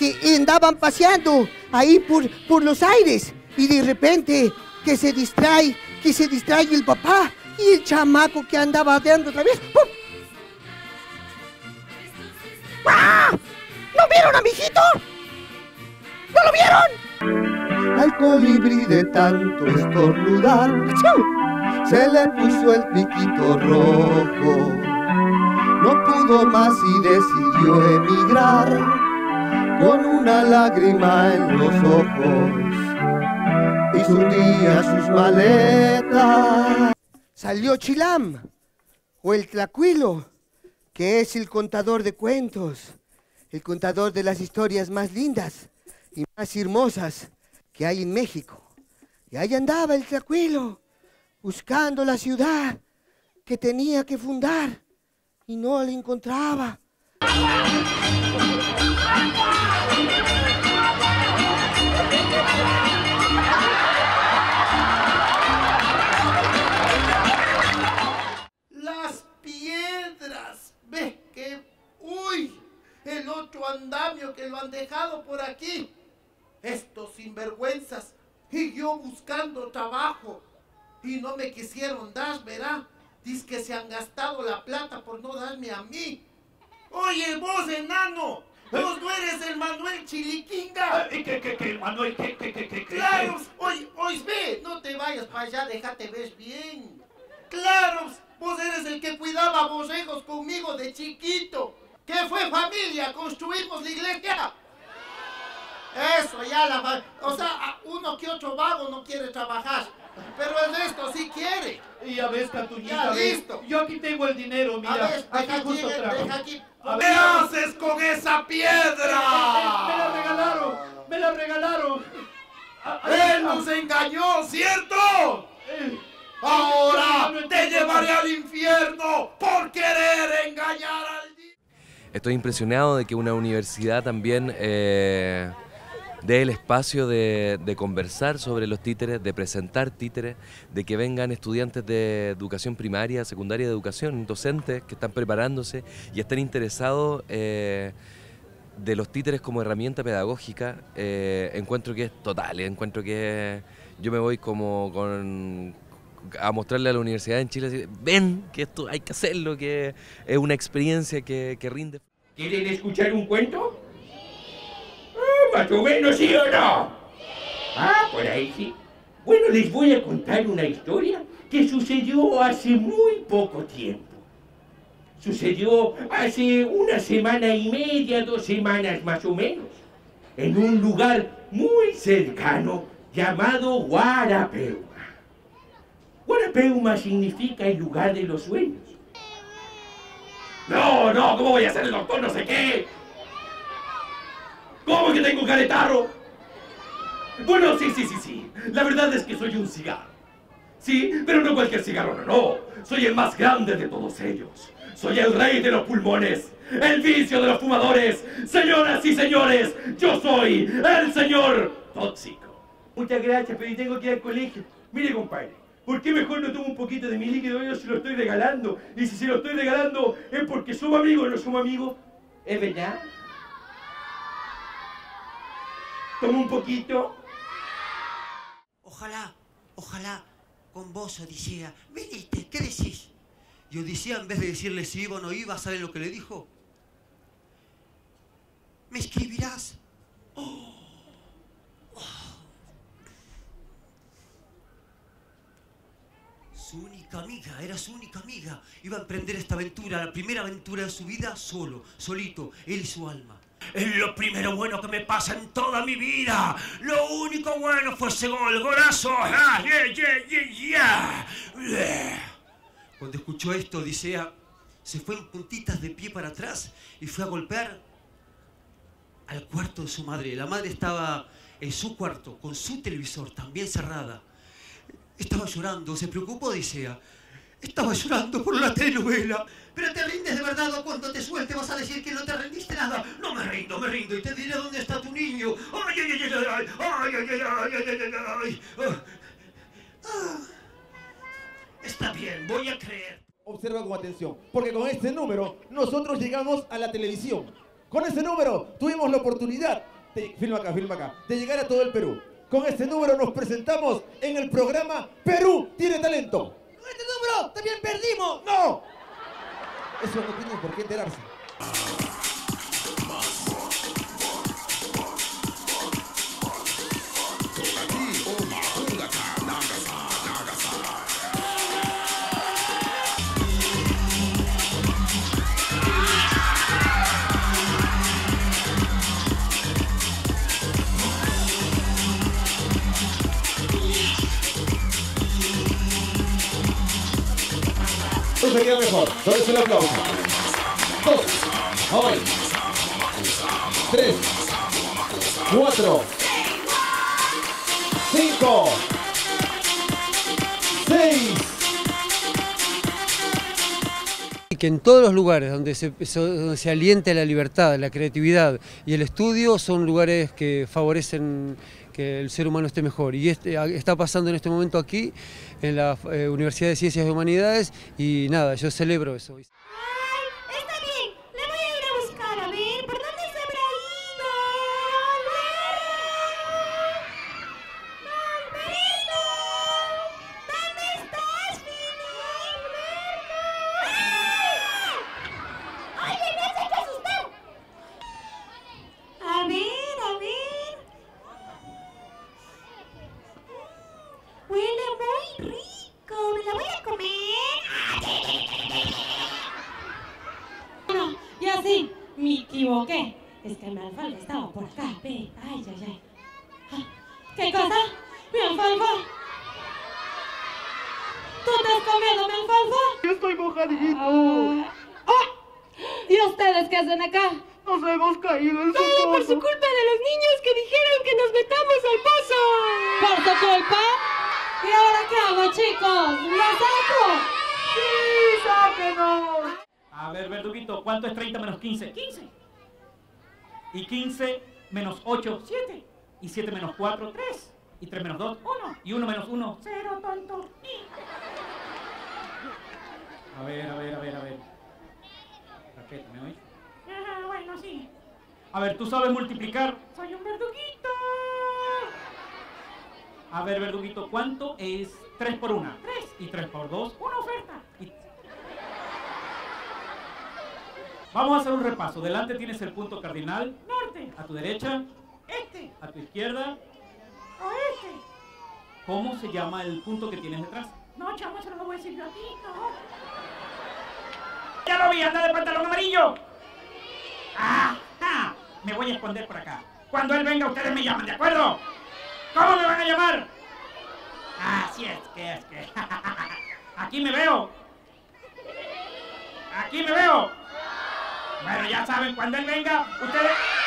y, andaban paseando ahí por, por los aires y de repente que se distrae, que se distrae el papá y el chamaco que andaba dando otra vez. ¡pum! ¡Ah! ¿No vieron a mi hijito? ¿No lo vieron? Al colibrí de tanto estornudar, se le puso el piquito rojo. No pudo más y decidió emigrar con una lágrima en los ojos y su sus maletas. Salió Chilam o el Tlacuilo, que es el contador de cuentos, el contador de las historias más lindas y más hermosas que hay en México. Y ahí andaba el Tlacuilo, buscando la ciudad que tenía que fundar y no la encontraba. Las piedras, ve que, uy, el otro andamio que lo han dejado por aquí. Estos sinvergüenzas y yo buscando trabajo y no me quisieron dar, verá. Dice que se han gastado la plata por no darme a mí. Oye, vos, enano, vos no eres el Manuel Chiliquinga. ¿Qué, qué, qué, el Manuel? ¿Qué, qué, qué, qué? Claro, oye, oye, ve, no te vayas para allá, déjate ver bien. Claro, vos eres el que cuidaba borregos conmigo de chiquito. ¿Qué fue familia? ¿Construimos la iglesia? Eso, ya la... O sea, uno que otro vago no quiere trabajar. Pero el resto sí quiere. Y ya ves, Catuñita. Ya, listo. Yo aquí tengo el dinero, mira. A ver, aquí deja justo deja aquí. ¿Qué haces con esa piedra? Me la regalaron, me la regalaron. Él nos engañó, ¿cierto? Eh, Ahora te llevaré al infierno por querer engañar al día. Estoy impresionado de que una universidad también eh, dé el espacio de, de conversar sobre los títeres, de presentar títeres, de que vengan estudiantes de educación primaria, secundaria de educación, docentes que están preparándose y estén interesados eh, de los títeres como herramienta pedagógica. eh, encuentro que es total, encuentro que yo me voy como con a mostrarle a la universidad en Chile, ven que esto hay que hacerlo, que es una experiencia que, que rinde. ¿Quieren escuchar un cuento? Más o menos, ¿sí o no? Ah, por ahí sí. Bueno, les voy a contar una historia que sucedió hace muy poco tiempo. Sucedió hace una semana y media, dos semanas más o menos, en un lugar muy cercano llamado Guarapeuma. Guarapeuma significa el lugar de los sueños. No, no, ¿cómo voy a ser el doctor no sé qué? ¿Cómo que tengo caretarro? Bueno, sí, sí, sí, sí. La verdad es que soy un cigarro. Sí, pero no cualquier cigarro, no, no. Soy el más grande de todos ellos. Soy el rey de los pulmones. El vicio de los fumadores. Señoras y señores, yo soy el señor tóxico. Muchas gracias, pero tengo que ir al colegio. Mire, compadre, ¿por qué mejor no tomo un poquito de mi líquido? Yo se lo estoy regalando. Y si se lo estoy regalando es porque somos amigos, ¿no somos amigos? ¿Es verdad? Toma un poquito. Ojalá, ojalá con vos, Odisea. Venite, ¿qué decís? Y Odisea, en vez de decirle si iba o no iba, ¿saben lo que le dijo? ¿Me escribirás? Oh. Oh. Su única amiga, era su única amiga. Iba a emprender esta aventura, la primera aventura de su vida, solo, solito, él y su alma. Es lo primero bueno que me pasa en toda mi vida. Lo único bueno fue ese gol, golazo. Ah, yeah, yeah, yeah. Cuando escuchó esto, Odisea se fue en puntitas de pie para atrás y fue a golpear al cuarto de su madre. La madre estaba en su cuarto, con su televisor también cerrada. Estaba llorando, se preocupó Odisea. Estaba llorando por la telenovela. Pero te rindes de verdad o cuando te suelte vas a decir que no te rendiste nada. No me rindo, me rindo y te diré dónde está tu niño. Ay, ay, ay, ay, ay, ay, ay, ay, ay, ay, ay. Ah. Ah. Está bien, voy a creer. Observa con atención, porque con este número nosotros llegamos a la televisión. Con ese número tuvimos la oportunidad de, filma acá, filma acá, de llegar a todo el Perú. Con este número nos presentamos en el programa Perú tiene talento. ¡Con este número también perdimos! ¡No! Eso no tiene por qué enterarse. Eso sería mejor. ¿Dónde es el aplauso? Dos. Tres. Cuatro. Cinco. Seis. Que en todos los lugares donde se, donde se aliente la libertad, la creatividad y el estudio son lugares que favorecen que el ser humano esté mejor. Y este, está pasando en este momento aquí, en la eh, Universidad de Ciencias y Humanidades, y nada, yo celebro eso. Alfalfa estaba por acá, ve. Ay, ay, ay. Ah, ¿Qué cosa? Mi alfalfa. ¿Tú te has comido mi alfalfa? Yo estoy mojadito. Ah, ¿Y ustedes qué hacen acá? Nos hemos caído en su Todo por su culpa de los niños que dijeron que nos metamos al pozo. ¿Por su culpa? ¿Y ahora qué hago, chicos? ¿Los saco? ¡Sí, sáquenos! A ver, Verduguito, ¿cuánto es 30 menos 15? 15. Y 15 menos 8, 7. Y 7 menos 4, 3. Y 3 menos 2, 1. Y 1 menos 1, 0, tonto. A ver, a ver, a ver, a ver. Raqueta, ¿me oís? Bueno, sí. A ver, ¿tú sabes multiplicar? Soy un verduguito. A ver, Verduguito, ¿cuánto es 3 por 1? 3. Y 3 por 2, Una oferta. Vamos a hacer un repaso. Delante tienes el punto cardinal. Norte. A tu derecha, Este. a tu izquierda. Oeste. ¿Cómo se llama el punto que tienes detrás? No, chamo, eso no lo voy a decir yo aquí, no. ¡Ya lo vi! ¡Anda de pantalón amarillo! ¡Ah! ah, Me voy a esconder por acá. Cuando él venga, ustedes me llaman, ¿de acuerdo? ¿Cómo me van a llamar? Ah, sí es que es que. Aquí me veo. Aquí me veo. Bueno, ya saben, cuando él venga, ustedes.